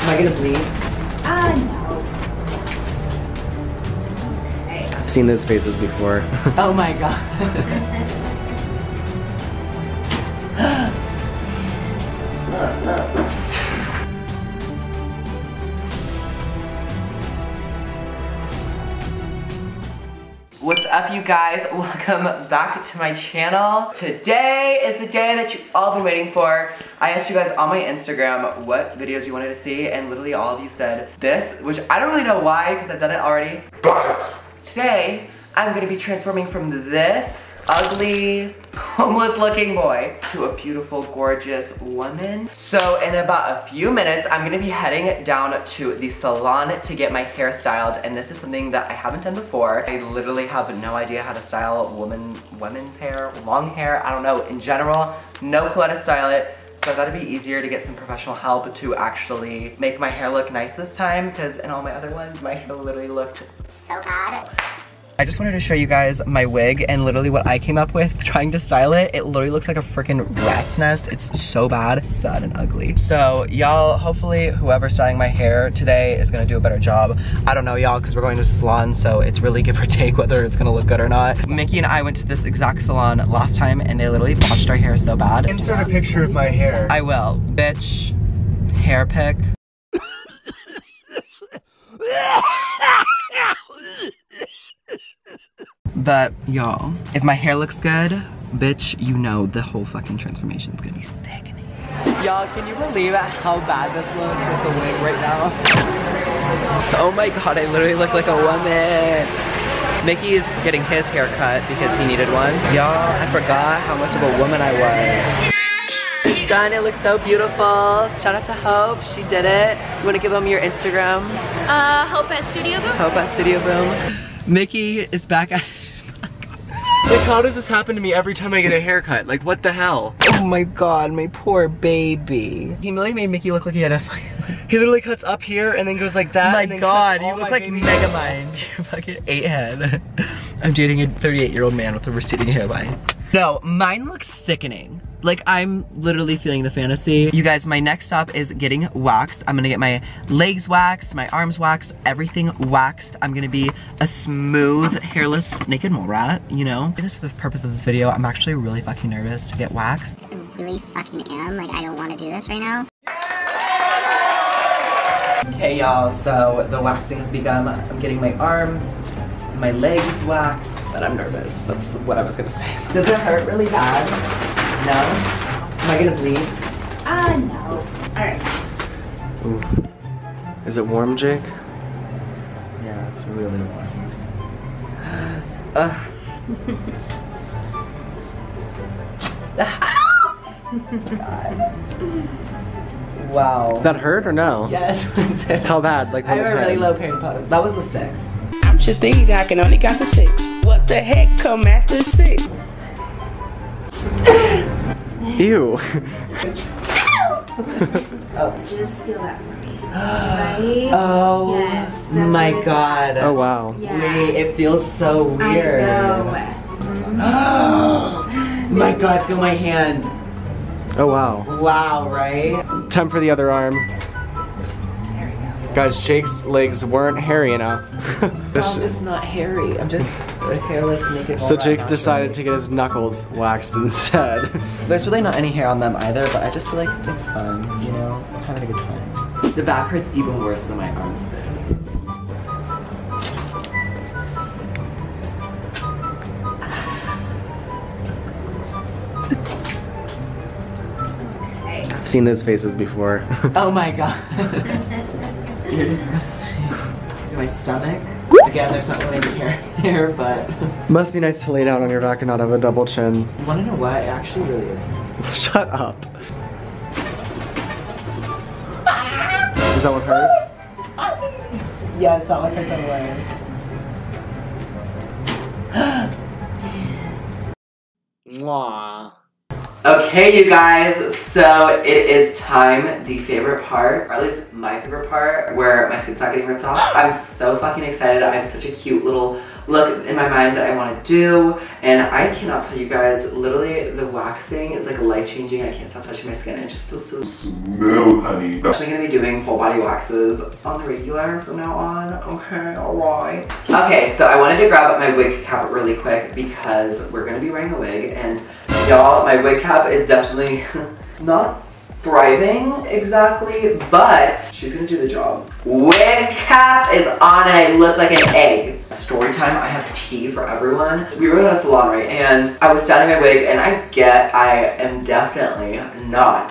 Am I gonna bleed? Ah, no. I've seen those faces before. Oh my god. What's up you guys? Welcome back to my channel. Today is the day that you've all been waiting for. I asked you guys on my Instagram what videos you wanted to see and literally all of you said this, which I don't really know why because I've done it already. But today I'm gonna be transforming from this ugly, homeless looking boy to a beautiful, gorgeous woman. So in about a few minutes, I'm gonna be heading down to the salon to get my hair styled. And this is something that I haven't done before. I literally have no idea how to style woman, women's hair, long hair, I don't know, in general, no clue how to style it. So I thought it'd be easier to get some professional help to actually make my hair look nice this time because in all my other ones, my hair literally looked So bad. I just wanted to show you guys my wig and literally what I came up with trying to style it. It literally looks like a freaking rat's nest. It's so bad, sad and ugly. So y'all, hopefully whoever's styling my hair today is gonna do a better job. I don't know y'all, because we're going to salon, so it's really give or take whether it's gonna look good or not. Mickey and I went to this exact salon last time and they literally botched our hair so bad. Insert a picture of my hair. I will. Bitch, hair pick. But y'all, if my hair looks good, bitch, you know the whole fucking transformation is gonna be sickening. Y'all, can you believe how bad this looks with the wig right now? Oh my god, I literally look like a woman. Mickey is getting his hair cut because he needed one. Y'all, I forgot how much of a woman I was. It's done, it looks so beautiful. Shout out to Hope, she did it. You wanna give them your Instagram? Uh, Hope at Studio Boom? Hope at Studio Boom. Mickey is back at Like, how does this happen to me every time I get a haircut? Like, what the hell? Oh my god, my poor baby. He really made Mickey look like he had a He literally cuts up here and then goes like that. My god, you look like baby- Megamind. You fucking eight head. I'm dating a 38 year old man with a receding hairline. No, mine looks sickening. Like I'm literally feeling the fantasy. You guys, my next stop is getting waxed. I'm gonna get my legs waxed, my arms waxed, everything waxed. I'm gonna be a smooth, hairless, naked mole rat, you know? Just for the purpose of this video, I'm actually really fucking nervous to get waxed. I really fucking am. Like, I don't want to do this right now. Okay, y'all, so the waxing has begun. I'm getting my arms, my legs waxed, but I'm nervous. That's what I was gonna say. Does it hurt really bad? No? Am I gonna bleed? Ah, no. Alright. Ooh. Is it warm, Jake? Yeah, it's really warm. Ugh. God. Wow. Does that hurt or no? Yes, it did. How bad? Like, I have a was really low pain point. That was a six. I'm Shadid, I can only count to six. What the heck come after six? Ew. Just feel that for me. Right? Oh Yes, my god. oh, wow. Yeah. Wait, it feels so weird. I know. Mm-hmm. my god, feel my hand. Oh, wow. Wow, right? Time for the other arm. Guys, Jake's legs weren't hairy enough. I'm just not hairy. I'm just a hairless naked so Jake decided to get his knuckles waxed instead. There's really not any hair on them either, but I just feel like it's fun, you know? I'm having a good time. The back hurts even worse than my arms did. I've seen those faces before. Oh my god. You're disgusting. My stomach. Again, there's not really any hair there, but. Must be nice to lay down on your back and not have a double chin. You wanna know what? It actually really is. Shut up. Does that one hurt? Yes, that one hurt the worst. Mwah. Okay, you guys, so it is time, the favorite part, or at least my favorite part, where my skin's not getting ripped off. I'm so fucking excited. I have such a cute little look in my mind that I want to do, and I cannot tell you guys, literally, the waxing is like life-changing. I can't stop touching my skin. It just feels so Smell, honey. I'm actually gonna be doing full body waxes on the regular from now on. Okay, alright. Okay, so I wanted to grab my wig cap really quick because we're gonna be wearing a wig and y'all, my wig cap is definitely not thriving exactly, but she's gonna do the job. Wig cap is on and I look like an egg. Story time, I have tea for everyone. We were at a salon, right? And I was styling my wig and I get I am definitely not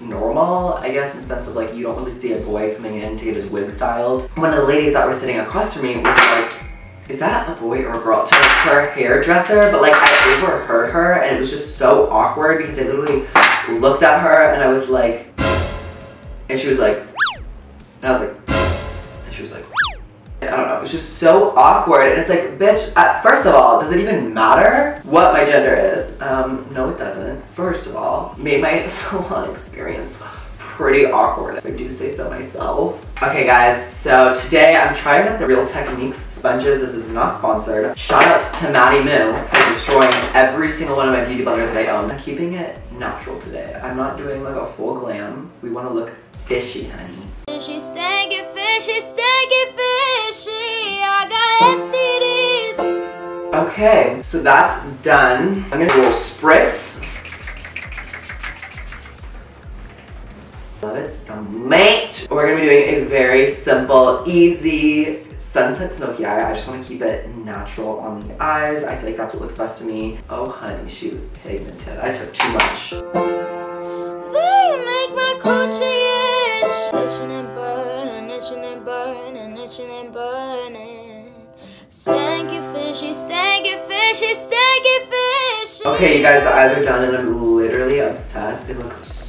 normal, I guess, in the sense of like you don't really see a boy coming in to get his wig styled. One of the ladies that were sitting across from me was like, is that a boy or a girl? To her hairdresser, but like I overheard her and it was just so awkward because I literally looked at her and I was like, and she was like, and I was like, and she was like, I don't know, it was just so awkward and it's like, bitch, uh, first of all, does it even matter what my gender is? Um, no it doesn't, first of all. Made my salon experience pretty awkward, if I do say so myself. Okay guys, so today I'm trying out the Real Techniques sponges. This is not sponsored. Shout out to Maddie Moo for destroying every single one of my beauty blenders that I own. I'm keeping it natural today. I'm not doing like a full glam. We want to look fishy, honey. Fishy, stanky, fishy, stanky, fishy. I got STDs. Okay, so that's done. I'm gonna do a little spritz. Love it so much. We're gonna be doing a very simple, easy sunset smoky eye. I just wanna keep it natural on the eyes. I feel like that's what looks best to me. Oh honey, she was pigmented. I took too much. They make my coochie itch. Itching and burning, itching and burning, itching and burning. Stanky, fishy, stanky, fishy, stanky, fishy. Okay, you guys, the eyes are done and I'm literally obsessed. They look so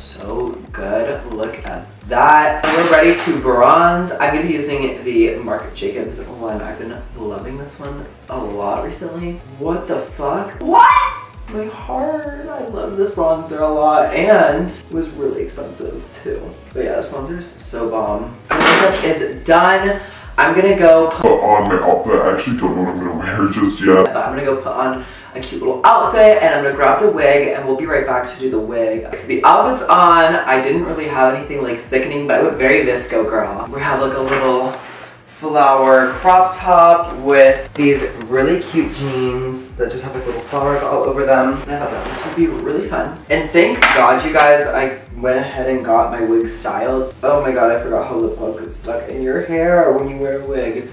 good. Look at that. We're ready to bronze. I'm gonna be using the Marc Jacobs one. I've been loving this one a lot recently. What the fuck? What? My heart. I love this bronzer a lot and was really expensive too. But yeah, this bronzer is so bomb. My makeup is done. I'm gonna go put Put on my outfit. I actually don't know what I'm gonna wear just yet. but I'm gonna go put on a cute little outfit and I'm gonna grab the wig and we'll be right back to do the wig. So the outfit's on. I didn't really have anything like sickening, but I went very VSCO girl. We have like a little flower crop top with these really cute jeans that just have like little flowers all over them. And I thought that this would be really fun. And thank God you guys, I went ahead and got my wig styled. Oh my God, I forgot how lip gloss gets stuck in your hair when you wear a wig.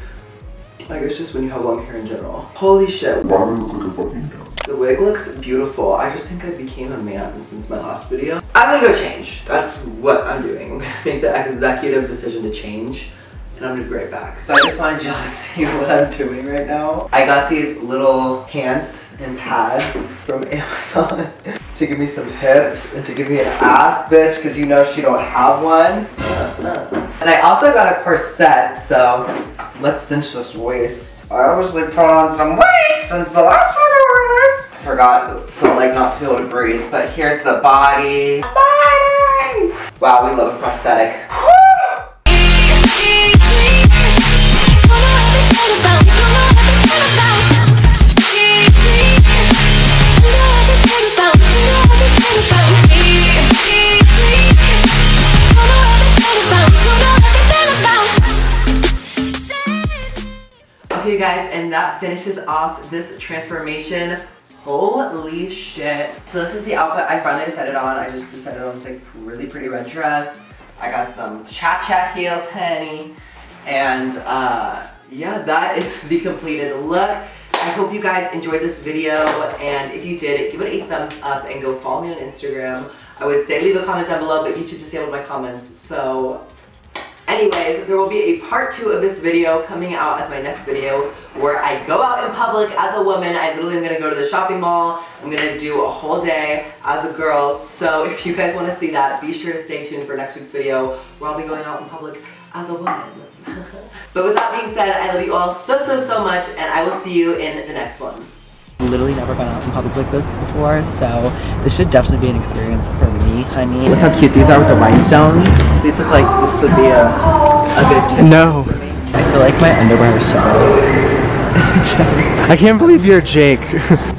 I guess just when you have long hair in general. Holy shit. Why do look like a fucking man? The wig looks beautiful. I just think I became a man since my last video. I'm gonna go change. That's what I'm doing. I'm gonna make the executive decision to change. And I'm gonna be right back. So I just wanted y'all to see what I'm doing right now. I got these little pants and pads from Amazon to give me some hips and to give me an ass bitch because you know she don't have one. And I also got a corset, so let's cinch this waist. I obviously put on some weight since the last time I wore this. I forgot, felt like not to be able to breathe, but here's the body. Body! Wow, we love a prosthetic. You guys, and that finishes off this transformation. Holy shit. So this is the outfit I finally decided on. I just decided on this like really pretty red dress. I got some cha-cha heels, honey. And uh, yeah, that is the completed look. I hope you guys enjoyed this video, and if you did, give it a thumbs up and go follow me on Instagram. I would say leave a comment down below, but YouTube disabled my comments, so Anyways, there will be a part two of this video coming out as my next video where I go out in public as a woman. I literally am going to go to the shopping mall. I'm going to do a whole day as a girl. So if you guys want to see that, be sure to stay tuned for next week's video where I'll be going out in public as a woman. but with that being said, I love you all so, so, so much and I will see you in the next one. Literally never gone out in public like this before, so this should definitely be an experience for me, honey. Look how cute these are with the rhinestones. These look like this would be a, a good tip. No. I feel like my underwear is showing. Is it showing? I can't believe you're Jake.